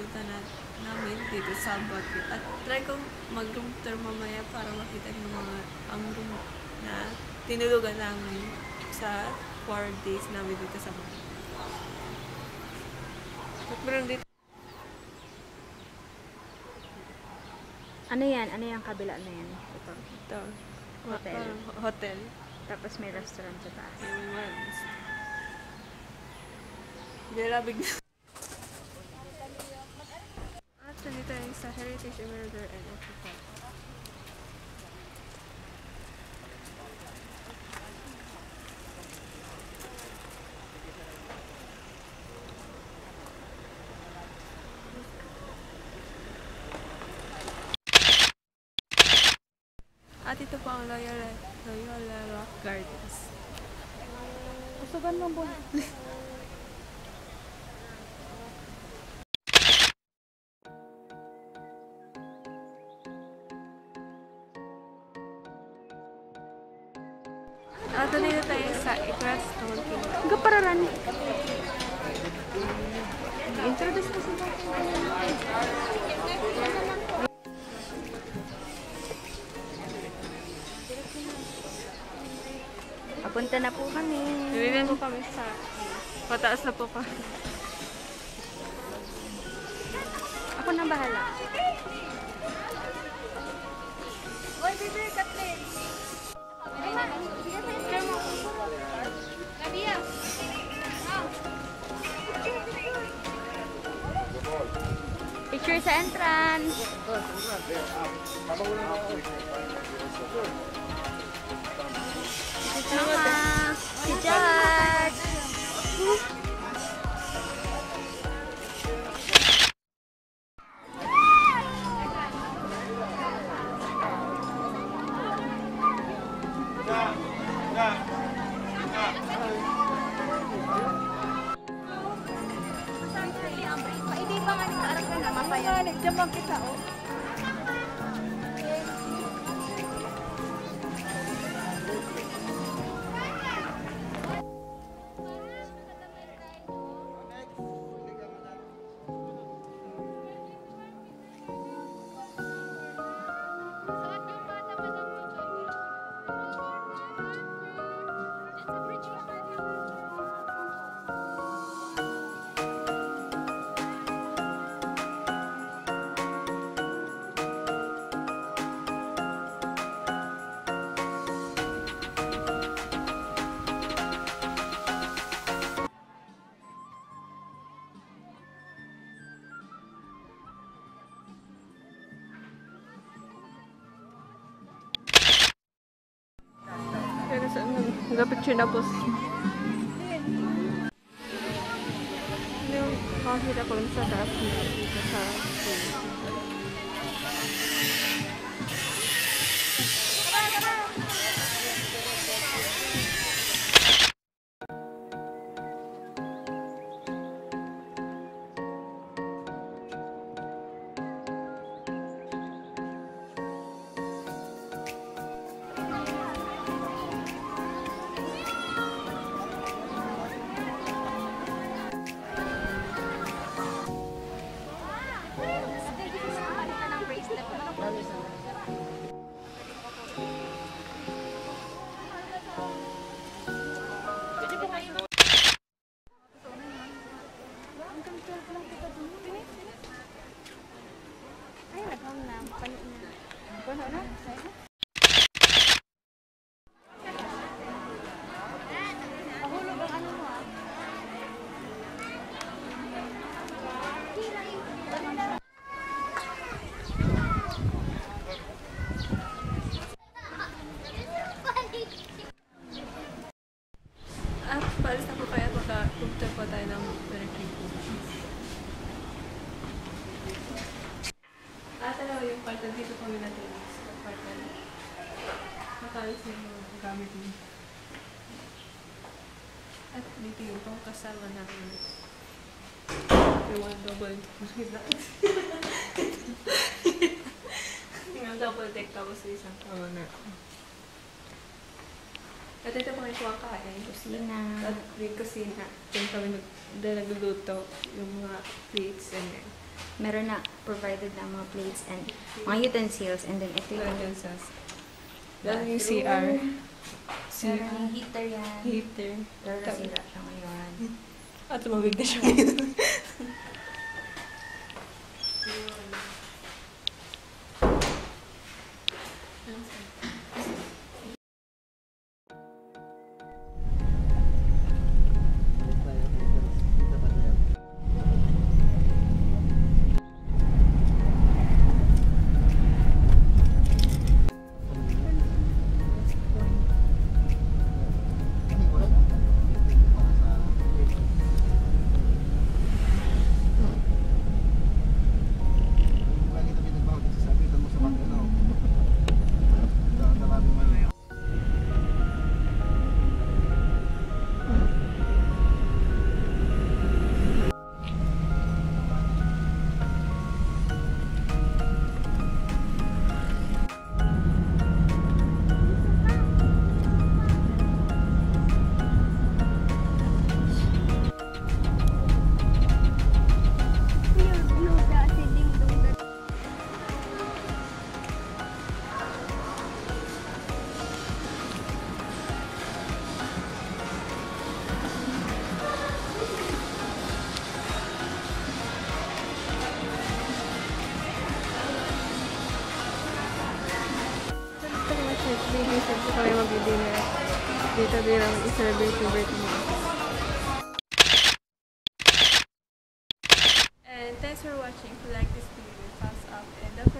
namin punta na, namin dito sa Baguio. At try kong mag-room tour mamaya para makita yung mga ang room na tinulugan namin sa 4 days namin dito sa Baguio. At meron dito Ano yan? Ano yung kabila na yan? Ito. ito, Hotel. parang hotel. Tapos may restaurant sa taas. Yung ones. Grabe na. Nandito yung sa Heritage Emerger and Africa. At ito po ang Loyola, Loyola Rock Gardens. Usugan mo po. Kingdom. Hanggang pararan. Introduce mo si Papunta na po kami. Nabibigyan po kami sa pataas na po pa. Ako na bahala. Oy, bebe, katle. Ay, ma, bigyan sa Picture sa entrance. Mama, si Judge. apa yang jemang kita oh. Nag-picture na po. Yung kakita ko lang sa taas na dito sa ah. At paalis na po kaya magka-punta po tayo ng Berkeley. At ano yung part na dito kami natin sa part na makalis yung mga gamit mo. At dito yung pang kasama namin. Yung double Yung double deck tapos isang corner. At ito mga kumakain. Kusina. At may kusina. Doon kami nagluluto yung mga plates and then Meron na provided na mga plates and mga utensils. And then ito yung utensils. Then yung CR. Yung heater yan. Heater. Pero nasira siya ngayon. At tumawig na siya ngayon. kami mag-dinner. Dito din ang i-celebrate yung birthday mo. And thanks for watching. If you like this video, thumbs up and don't